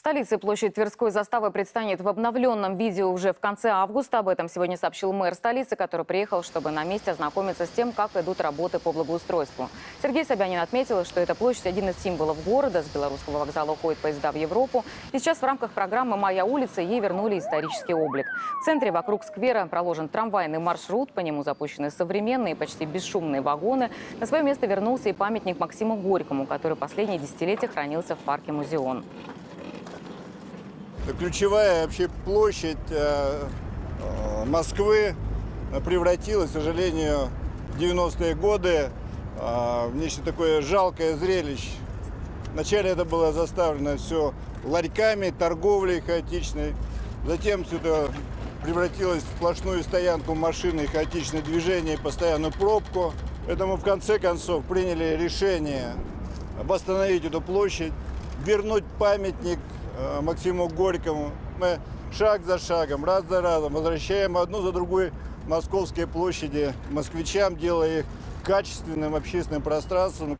столице площадь Тверской заставы предстанет в обновленном виде уже в конце августа. Об этом сегодня сообщил мэр столицы, который приехал, чтобы на месте ознакомиться с тем, как идут работы по благоустройству. Сергей Собянин отметил, что эта площадь один из символов города. С белорусского вокзала уходят поезда в Европу. И сейчас в рамках программы «Моя улица» ей вернули исторический облик. В центре вокруг сквера проложен трамвайный маршрут. По нему запущены современные, почти бесшумные вагоны. На свое место вернулся и памятник Максиму Горькому, который последние десятилетия хранился в парке «Музеон». Ключевая вообще площадь э, э, Москвы превратилась, к сожалению, в 90-е годы в нечто такое жалкое зрелище. Вначале это было заставлено все ларьками, торговлей хаотичной. Затем все это превратилось в сплошную стоянку машин хаотичное движение, постоянную пробку. Поэтому в конце концов приняли решение восстановить эту площадь, вернуть памятник Максиму Горькому. Мы шаг за шагом, раз за разом возвращаем одну за другой московские площади москвичам, делая их качественным общественным пространством.